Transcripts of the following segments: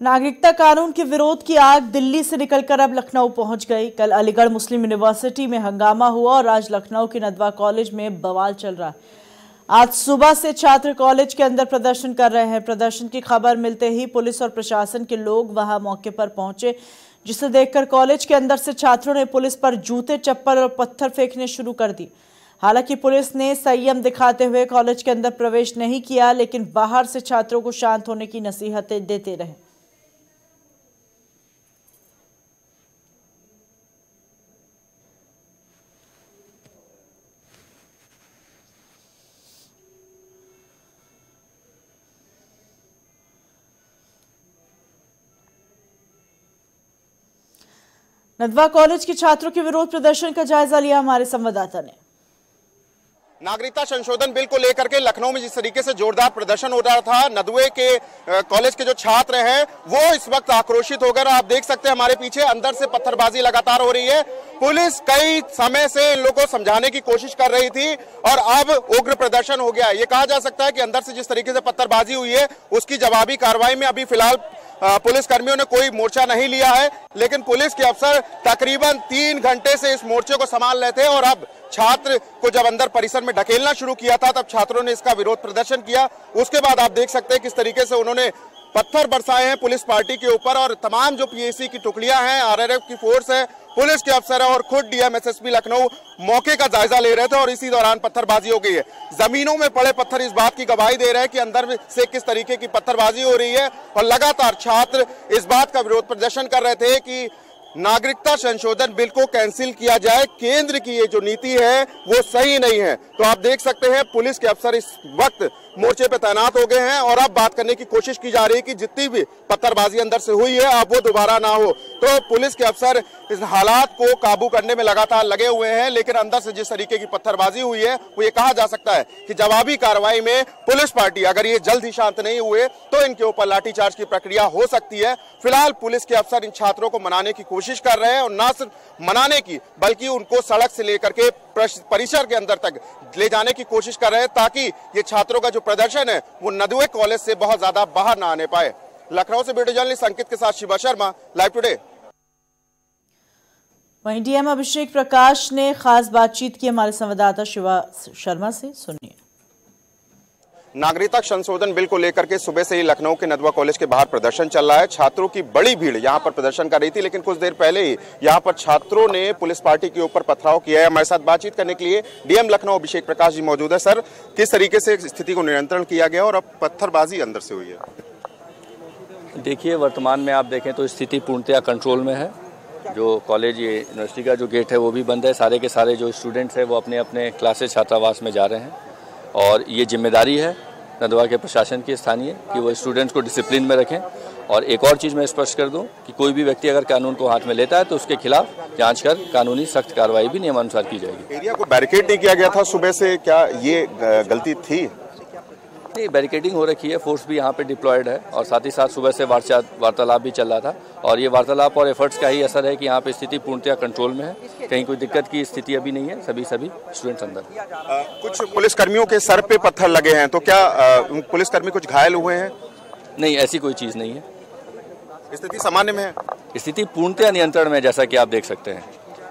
नागरिकता कानून के विरोध की आग दिल्ली से निकलकर अब लखनऊ पहुँच गई। कल अलीगढ़ मुस्लिम यूनिवर्सिटी में हंगामा हुआ और आज लखनऊ के नदवा कॉलेज में बवाल चल रहा आज सुबह से छात्र कॉलेज के अंदर प्रदर्शन कर रहे हैं। प्रदर्शन की खबर मिलते ही पुलिस और प्रशासन के लोग वहाँ मौके पर पहुँचे, जिसे देखकर कॉलेज के अंदर से छात्रों ने पुलिस पर जूते, चप्पल और पत्थर फेंकने शुरू कर दी हालाँकि पुलिस ने संयम दिखाते हुए कॉलेज के अंदर प्रवेश नहीं किया, लेकिन बाहर से छात्रों को शांत होने की नसीहतें देते रहे। नदवा कॉलेज के छात्रों के विरोध प्रदर्शन का जायजा लिया हमारे संवाददाता ने। नागरिकता संशोधन बिल को लेकर के लखनऊ में जिस तरीके से जोरदार प्रदर्शन हो रहा था, नदवे के कॉलेज के जो छात्र हैं, वो इस वक्त आक्रोशित होकर आप देख सकते हैं हमारे पीछे अंदर से पत्थरबाजी लगातार हो रही है। पुलिस कई समय से इन लोगों को समझाने की कोशिश कर रही थी और अब उग्र प्रदर्शन हो गया ये कहा जा सकता है कि अंदर से जिस तरीके से पत्थरबाजी हुई है, उसकी जवाबी कार्रवाई में अभी फ़िलहाल पुलिस कर्मियों ने कोई मोर्चा नहीं लिया है, लेकिन पुलिस के अफसर तकरीबन तीन घंटे से इस मोर्चे को संभाल रहे थे और अब छात्र को जब अंदर परिसर में ढकेलना शुरू किया था, तब छात्रों ने इसका विरोध प्रदर्शन किया। उसके बाद आप देख सकते हैं किस तरीके से उन्होंने पत्थर बरसाए हैं पुलिस पार्टी के ऊपर और तमाम जो पीएसी की टुकड़ियाँ हैं आरआरएफ की फोर्स है पुलिस के अफसर है और खुद डीएमएसएसपी लखनऊ मौके का जायजा ले रहे थे और इसी दौरान पत्थरबाजी हो गई है। जमीनों में पड़े पत्थर इस बात की गवाही दे रहे हैं कि अंदर से किस तरीके की पत्थरबाजी हो रही है और लगातार छात्र इस बात का विरोध प्रदर्शन कर रहे थे कि नागरिकता संशोधन बिल को कैंसिल किया जाए। केंद्र की ये जो नीति है, वो सही नहीं है। तो आप देख सकते हैं, पुलिस के अफसर इस वक्त मोर्चे पे तैनात हो गए हैं और अब बात करने की कोशिश की जा रही है कि जितनी भी पत्थरबाजी अंदर से हुई है, अब वो दोबारा ना हो। तो पुलिस के अफसर इस हालात को काबू करने में लगातार लगे हुए हैं, लेकिन अंदर से जिस तरीके की पत्थरबाजी हुई है, वो ये कहा जा सकता है कि जवाबी कार्रवाई में पुलिस पार्टी, अगर ये जल्द ही शांत नहीं हुए तो इनके ऊपर लाठीचार्ज की प्रक्रिया हो सकती है। फ़िलहाल पुलिस के अफसर इन छात्रों को मनाने की कोशिश कर रहे हैं और न सिर्फ़ मनाने की, बल्कि उनको सड़क से लेकर के परिसर के अंदर तक ले जाने की कोशिश कर रहे हैं ताकि ये छात्रों का जो प्रदर्शन है, वो नदुए कॉलेज से बहुत ज़्यादा बाहर ना आने पाए। लखनऊ से वीडियो जर्नलिस्ट अंकित के साथ शिवा शर्मा, लाइव टुडे। वहीं डीएम अभिषेक प्रकाश ने खास बातचीत की। हमारे संवाददाता शिवा शर्मा से, सुनिए। नागरिकता संशोधन बिल को लेकर के सुबह से ही लखनऊ के नदवा कॉलेज के बाहर प्रदर्शन चल रहा है। छात्रों की बड़ी भीड़ यहाँ पर प्रदर्शन कर रही थी, लेकिन कुछ देर पहले ही यहाँ पर छात्रों ने पुलिस पार्टी के ऊपर पथराव किया है। हमारे साथ बातचीत करने के लिए डीएम लखनऊ अभिषेक प्रकाश जी मौजूद है। सर, किस तरीके से स्थिति को नियंत्रण किया गया और अब पत्थरबाजी अंदर से हुई है? देखिए, वर्तमान में आप देखें तो स्थिति पूर्णतया कंट्रोल में है। जो कॉलेज यूनिवर्सिटी का जो गेट है, वो भी बंद है। सारे के सारे जो स्टूडेंट्स हैं, वो अपने अपने क्लासेस छात्रावास में जा रहे हैं। और ये ज़िम्मेदारी है नंदवा के प्रशासन की स्थानीय कि वो स्टूडेंट्स को डिसिप्लिन में रखें। और एक और चीज़ मैं स्पष्ट कर दूँ कि कोई भी व्यक्ति अगर कानून को हाथ में लेता है तो उसके खिलाफ जाँच कर कानूनी सख्त कार्रवाई भी नियमानुसार की जाएगी। एरिया को बैरिकेड नहीं किया गया था सुबह से, क्या ये गलती थी? नहीं बैरिकेडिंग हो रखी है फोर्स भी यहाँ पे डिप्लॉयड है और साथ ही साथ सुबह से वार्तालाप भी चल रहा था और ये वार्तालाप और एफर्ट्स का ही असर है कि यहाँ पे स्थिति पूर्णतया कंट्रोल में है। कहीं कोई दिक्कत की स्थिति अभी नहीं है सभी सभी स्टूडेंट्स अंदर आ, कुछ पुलिसकर्मियों के सर पे पत्थर लगे हैं तो क्या पुलिसकर्मी कुछ घायल हुए हैं? नहीं ऐसी कोई चीज़ नहीं है। स्थिति सामान्य में है? स्थिति पूर्णतया नियंत्रण में जैसा कि आप देख सकते हैं।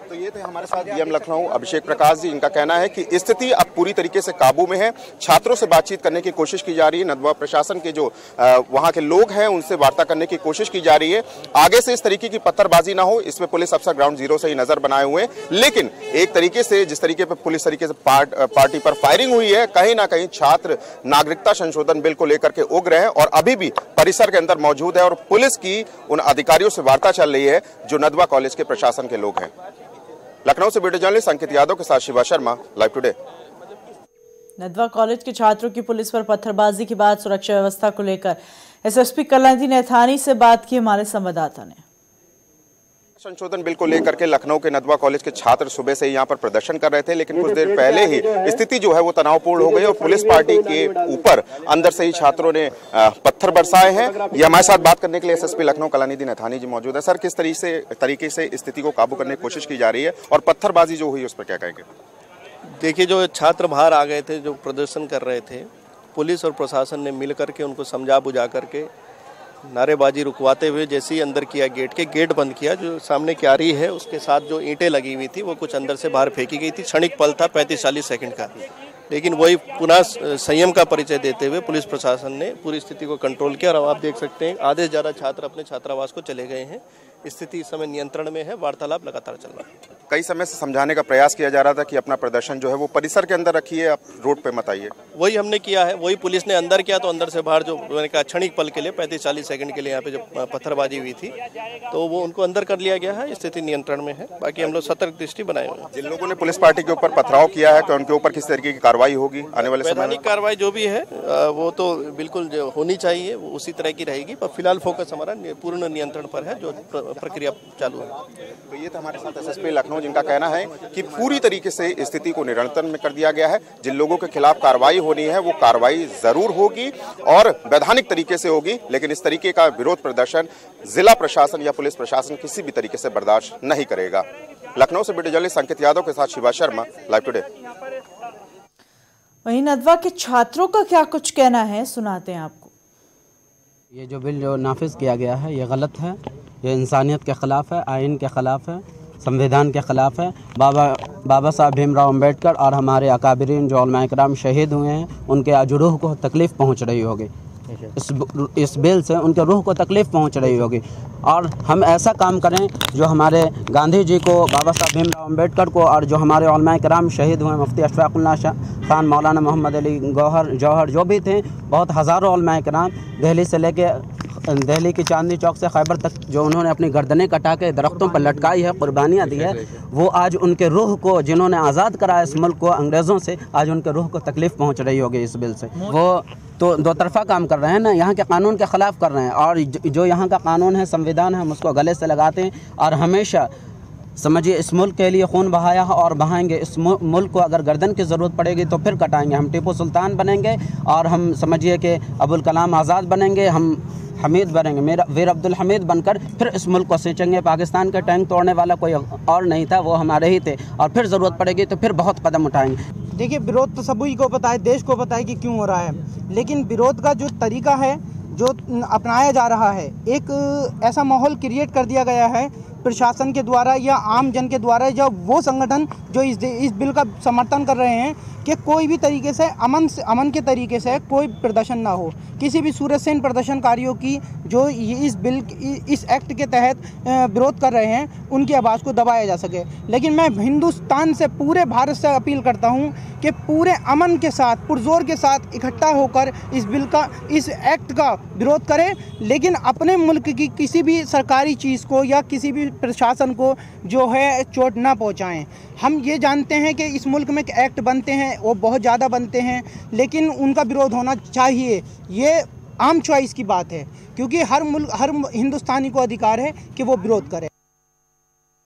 तो ये थे हमारे साथ डीएम लखनऊ। अभिषेक प्रकाश जी, इनका कहना है कि स्थिति अब पूरी तरीके से काबू में है। छात्रों से बातचीत करने की कोशिश की जा रही है। नदवा प्रशासन के जो वहाँ के लोग हैं, उनसे वार्ता करने की कोशिश की जा रही है। आगे से इस तरीके की पत्थरबाजी ना हो। इसमें पुलिस अफसर ग्राउंड ज़ीरो से ही नज़र बनाए हुए लेकिन एक तरीके से, जिस तरीके पर पुलिस तरीके से पार्टी पर फायरिंग हुई है, कहीं ना कहीं छात्र नागरिकता संशोधन बिल को लेकर के उग्र है और अभी भी परिसर के अंदर मौजूद है और पुलिस की उन अधिकारियों से वार्ता चल रही है, जो नदवा कॉलेज के प्रशासन के लोग हैं। लखनऊ से वीडियो जर्नलिस्ट अंकित यादव के साथ Shiva Sharma live today Nadwa college के छात्रों की पुलिस पर पत्थरबाजी के बाद सुरक्षा व्यवस्था को लेकर एसएसपी कल्याणी नैथानी से बात की हमारे संवाददाता ने। संशोधन बिल को लेकर के लखनऊ के नदवा कॉलेज के छात्र सुबह से यहाँ पर प्रदर्शन कर रहे थे लेकिन कुछ देर पहले ही स्थिति जो है वो तनावपूर्ण हो गई और पुलिस पार्टी के ऊपर अंदर से ही छात्रों ने पत्थर बरसाए हैं। ये हमारे साथ बात करने के लिए एसएसपी लखनऊ कलानिधि नथानी जी मौजूद है। सर किस तरीके से तरीके से स्थिति को काबू करने की कोशिश की जा रही है और पत्थरबाजी जो हुई उस पर क्या कहेंगे? देखिए जो छात्र बाहर आ गए थे जो प्रदर्शन कर रहे थे पुलिस और प्रशासन ने मिल करके उनको समझा बुझा करके नारेबाजी रुकवाते हुए जैसे ही अंदर किया गेट के, गेट बंद किया, जो सामने क्यारी है, उसके साथ जो ईंटें लगी हुई थी, वो कुछ अंदर से बाहर फेंकी गई थी। क्षणिक पल था, पैंतीस चालीस सेकंड का। लेकिन वही पुनः संयम का परिचय देते हुए पुलिस प्रशासन ने पूरी स्थिति को कंट्रोल किया। और आप देख सकते हैं, आधे ज़्यादा छात्र अपने छात्रावास को चले गए हैं। स्थिति इस समय नियंत्रण में है, वार्तालाप लगातार चल रहा है। कई समय से समझाने का प्रयास किया जा रहा था कि अपना प्रदर्शन जो है वो परिसर के अंदर रखिए आप रोड पे मत आइए। वही हमने किया है वही पुलिस ने अंदर किया तो अंदर से बाहर जो मैंने कहा क्षणिक पल के लिए पैंतीस चालीस सेकंड के लिए यहाँ पे जो पत्थरबाजी हुई थी तो वो उनको अंदर कर लिया गया है स्थिति नियंत्रण में है बाकी हम लोग सतर्क दृष्टि बनाए हुए हैं। जिन लोगों ने पुलिस पार्टी के ऊपर पथराव किया है तो उनके ऊपर किस तरीके की कार्रवाई होगी आने वाले समय कार्रवाई जो भी है वो तो बिल्कुल होनी चाहिए वो उसी तरह की रहेगी पर फ़िलहाल फोकस हमारा पूर्ण नियंत्रण पर है जो प्रक्रिया चालू है। तो ये था हमारे साथ एसएसपी लखनऊ जिनका कहना है कि पूरी तरीके से स्थिति को नियंत्रण में कर दिया गया है। जिन लोगों के खिलाफ कार्रवाई होनी है वो कार्रवाई ज़रूर होगी और वैधानिक तरीके से होगी लेकिन इस तरीके का विरोध प्रदर्शन जिला प्रशासन या पुलिस प्रशासन किसी भी तरीके से बर्दाश्त नहीं करेगा। लखनऊ से वीडियो जर्नलिस्ट संकित यादव के साथ शिवा शर्मा लाइव टुडे। वहीं नदवा के छात्रों का क्या कुछ कहना है सुनाते हैं आपको। ये जो बिल जो नाफिज किया गया है ये गलत है। ये इंसानियत के ख़िलाफ़ है आइन के ख़िलाफ़ है। संविधान के ख़िलाफ़ है। बाबा बाबा साहब भीमराव अंबेडकर और हमारे अकाबरीन जो कराम शहीद हुए हैं उनके आज रूह को तकलीफ़ पहुँच रही होगी। इस इस बिल से उनके रूह को तकलीफ़ पहुँच रही होगी। और हम ऐसा काम करें जो हमारे गांधी जी को बाबा साहब भीमराव अंबेडकर को और जो हमारे कराम शहीद हुए मुफ्ती अशफाकुल्ला खान मौलाना मोहम्मद अली गौहर जौहर जो भी थे बहुत हज़ारों कराम दिल्ली से लेके दिल्ली की चांदनी चौक से खैबर तक जो उन्होंने अपनी गर्दनें कटा के दरख्तों पर लटकाई है, कुर्बानियाँ दी है, वो आज उनके रूह को, जिन्होंने आज़ाद कराया इस मुल्क को, अंग्रेज़ों से, आज उनके रूह को तकलीफ़ पहुँच रही होगी इस बिल से। वो तो दो तरफा काम कर रहे हैं ना, यहाँ के कानून के ख़िलाफ़ कर रहे हैं और जो यहाँ का कानून है, संविधान है, हम उसको गले से लगाते हैं और हमेशा समझिए इस मुल्क के लिए खून बहाया है और बहाएँगे। इस मुल्क को अगर गर्दन की ज़रूरत पड़ेगी तो फिर कटाएँगे। हम टीपू सुल्तान बनेंगे और हम समझिए कि अबुल कलाम आज़ाद बनेंगे, हम हमीद बनेंगे मेरा वीर अब्दुल हमीद बनकर फिर इस मुल्क को सींचेंगे। पाकिस्तान का टैंक तोड़ने वाला कोई और नहीं था, वो हमारे ही थे। और फिर ज़रूरत पड़ेगी तो फिर बहुत कदम उठाएँगे। देखिए, विरोध तो सभी को पता है, देश को पता है कि क्यों हो रहा है। लेकिन विरोध का जो तरीका है, जो अपनाया जा रहा है, एक ऐसा माहौल क्रिएट कर दिया गया है प्रशासन के द्वारा या आम जन के द्वारा या वो संगठन जो इस इस बिल का समर्थन कर रहे हैं कि कोई भी तरीके से अमन से अमन के तरीके से कोई प्रदर्शन ना हो। किसी भी सूरत से इन प्रदर्शनकारियों की जो इस बिल इस एक्ट के तहत विरोध कर रहे हैं उनकी आवाज़ को दबाया जा सके। लेकिन मैं हिंदुस्तान से पूरे भारत से अपील करता हूँ कि पूरे अमन के साथ, पुरजोर के साथ इकट्ठा होकर इस बिल का, इस एक्ट का विरोध करें। लेकिन अपने मुल्क की किसी भी सरकारी चीज़ को या किसी भी प्रशासन को जो है चोट ना पहुंचाएँ। हम ये जानते हैं कि इस मुल्क में एक्ट बनते हैं, वो बहुत ज़्यादा बनते हैं, लेकिन उनका विरोध होना चाहिए। ये आम चॉइस की बात है, क्योंकि हर मुल्क, हर हिंदुस्तानी को अधिकार है कि वो विरोध करे।